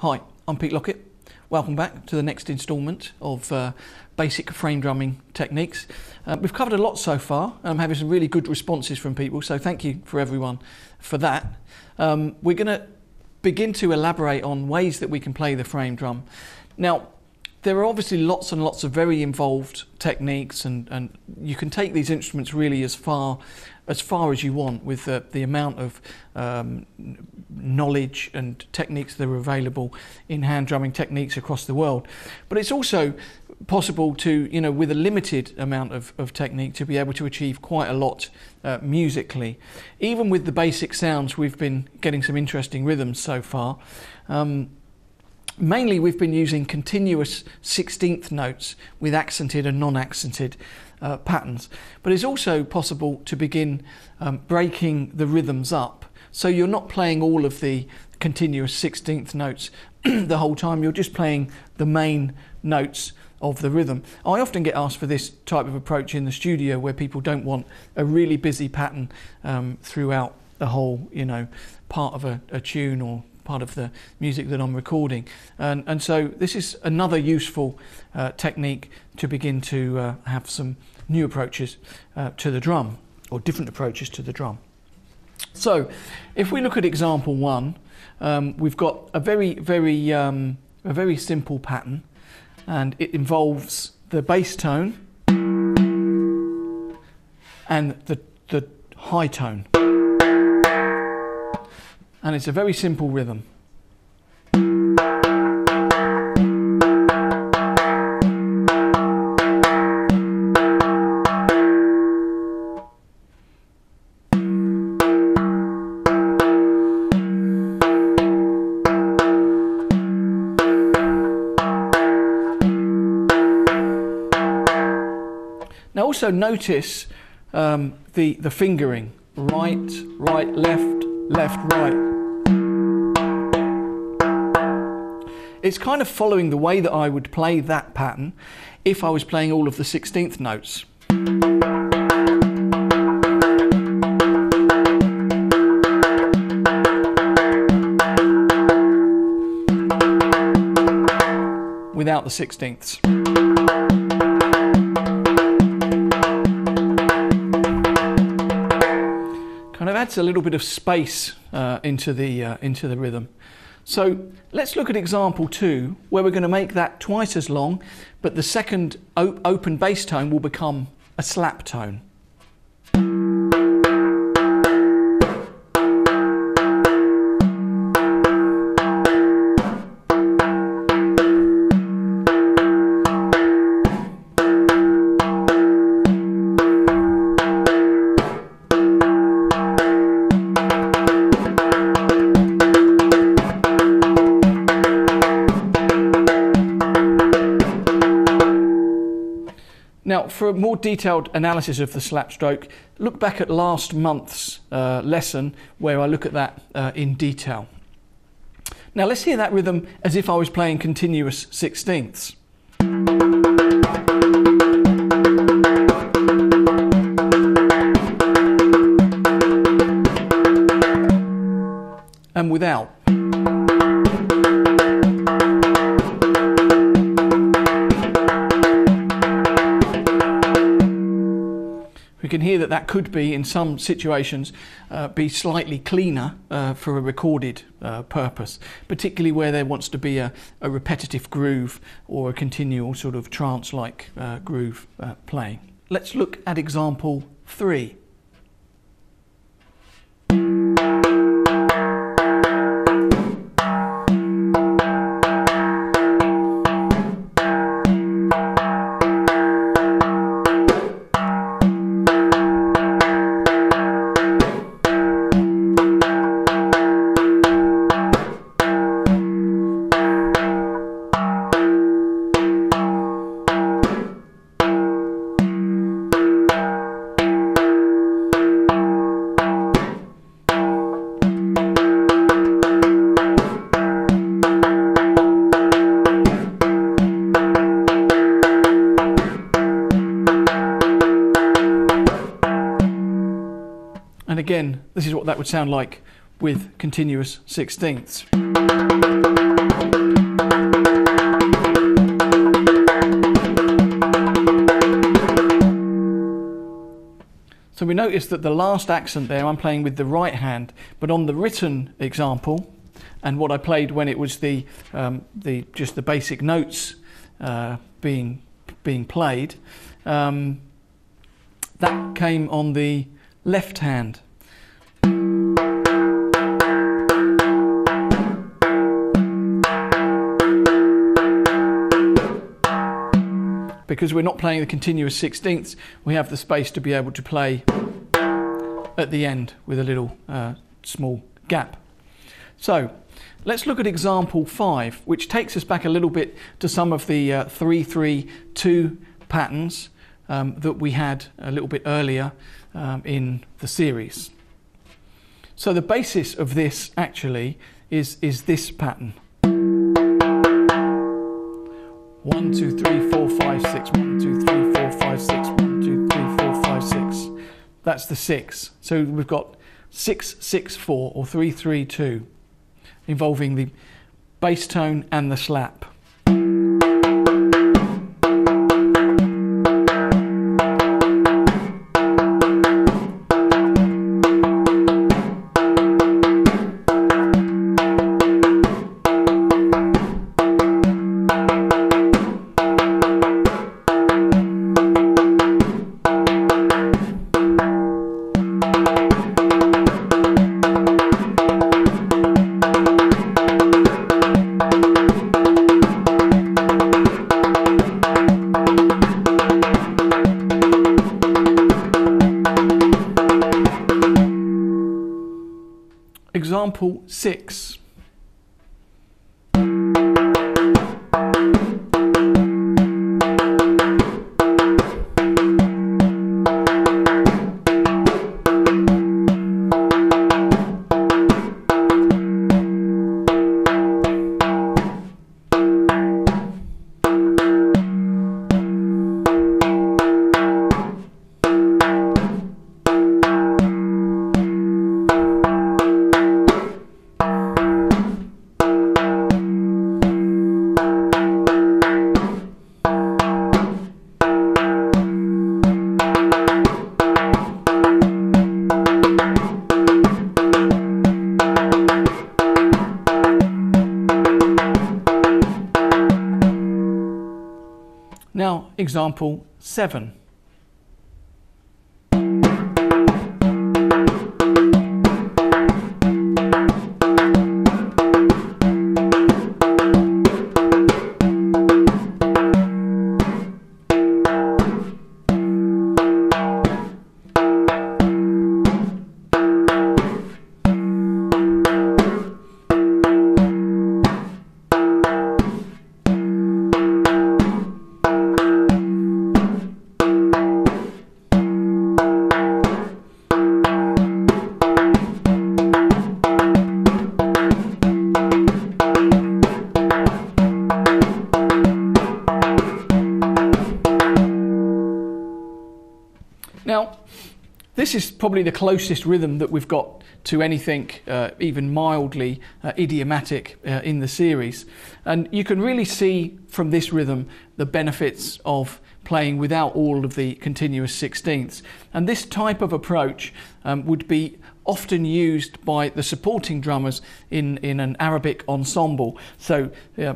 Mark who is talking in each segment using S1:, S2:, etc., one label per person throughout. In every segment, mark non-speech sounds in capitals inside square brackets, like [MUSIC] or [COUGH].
S1: Hi, I'm Pete Lockett. Welcome back to the next instalment of uh, basic frame drumming techniques. Uh, we've covered a lot so far, and I'm having some really good responses from people, so thank you for everyone for that. Um, we're going to begin to elaborate on ways that we can play the frame drum. Now, there are obviously lots and lots of very involved techniques, and, and you can take these instruments really as far as far as you want with the, the amount of um, knowledge and techniques that are available in hand drumming techniques across the world. But it's also possible to, you know, with a limited amount of, of technique, to be able to achieve quite a lot uh, musically. Even with the basic sounds, we've been getting some interesting rhythms so far. Um, mainly we've been using continuous 16th notes with accented and non-accented uh, patterns. But it's also possible to begin um, breaking the rhythms up. So you're not playing all of the continuous 16th notes [CLEARS THROAT] the whole time, you're just playing the main notes of the rhythm. I often get asked for this type of approach in the studio where people don't want a really busy pattern um, throughout the whole, you know, part of a, a tune or part of the music that I'm recording. And, and so this is another useful uh, technique to begin to uh, have some new approaches uh, to the drum or different approaches to the drum. So if we look at example one, um, we've got a very, very, um, a very simple pattern and it involves the bass tone and the, the high tone and it's a very simple rhythm. Now also notice um, the, the fingering, right, right, left, left, right. It's kind of following the way that I would play that pattern if I was playing all of the 16th notes. Without the 16ths. Kind of adds a little bit of space uh, into the uh, into the rhythm. So let's look at example two, where we're going to make that twice as long, but the second open bass tone will become a slap tone. More detailed analysis of the slap stroke, look back at last month's uh, lesson where I look at that uh, in detail. Now, let's hear that rhythm as if I was playing continuous sixteenths. And without. We can hear that that could be, in some situations, uh, be slightly cleaner uh, for a recorded uh, purpose, particularly where there wants to be a, a, repetitive groove or a continual sort of trance-like uh, groove uh, playing. Let's look at example three. And again, this is what that would sound like with continuous sixteenths. So we notice that the last accent there I'm playing with the right hand, but on the written example, and what I played when it was the, um, the just the basic notes uh, being, being played, um, that came on the left hand. because we're not playing the continuous sixteenths, we have the space to be able to play at the end with a little uh, small gap. So let's look at example five, which takes us back a little bit to some of the uh, 332 patterns um, that we had a little bit earlier um, in the series. So the basis of this actually is, is this pattern. One, two, three, four, five, six. One, two, three, four, five, six. One, two, three, four, five, six. That's the six. So we've got six, six, four, or three, three, two, involving the bass tone and the slap. Example 6. Example 7. This is probably the closest rhythm that we've got to anything uh, even mildly uh, idiomatic uh, in the series. And you can really see from this rhythm the benefits of playing without all of the continuous sixteenths. And this type of approach um, would be often used by the supporting drummers in, in an Arabic ensemble. So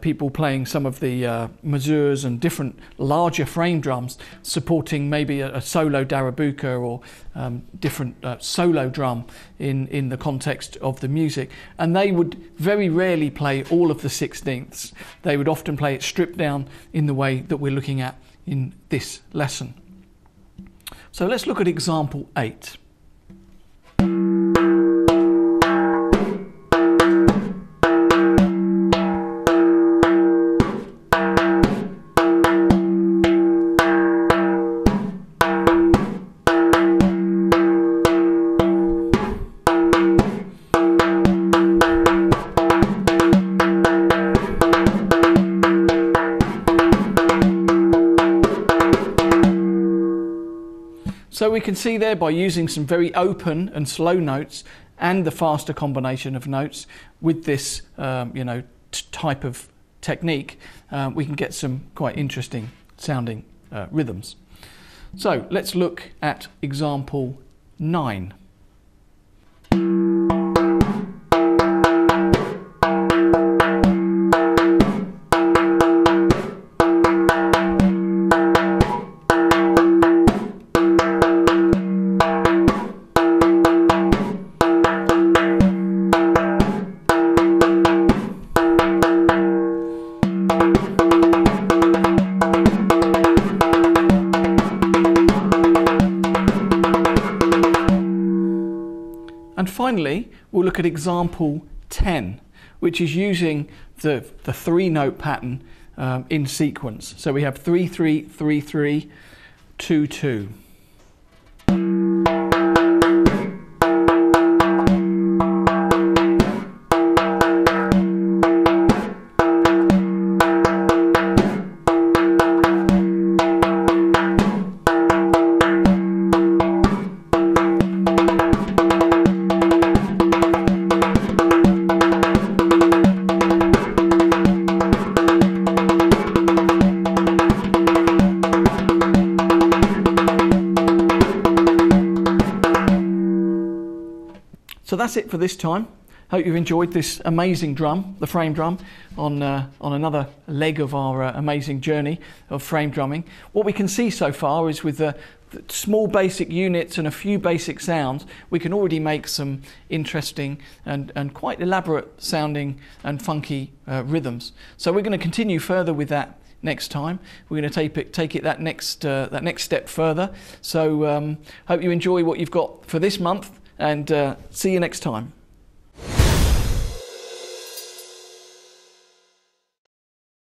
S1: people playing some of the uh, mazhars and different larger frame drums, supporting maybe a, a solo darabuka or um, different uh, solo drum in, in the context of the music. And they would very rarely play all of the sixteenths. They would often play it stripped down in the way that we're looking at in this lesson. So let's look at example 8. So we can see there by using some very open and slow notes and the faster combination of notes with this, um, you know, type of technique, uh, we can get some quite interesting sounding uh, rhythms. So let's look at example nine. Finally, we'll look at example 10, which is using the, the three note pattern um, in sequence. So we have 3 3 3 3 2 2. So that's it for this time. Hope you've enjoyed this amazing drum, the frame drum, on, uh, on another leg of our uh, amazing journey of frame drumming. What we can see so far is with the, the small basic units and a few basic sounds, we can already make some interesting and, and quite elaborate sounding and funky uh, rhythms. So we're going to continue further with that next time. We're going to take it, take it that next uh, that next step further. So um, hope you enjoy what you've got for this month, and uh, see you next time.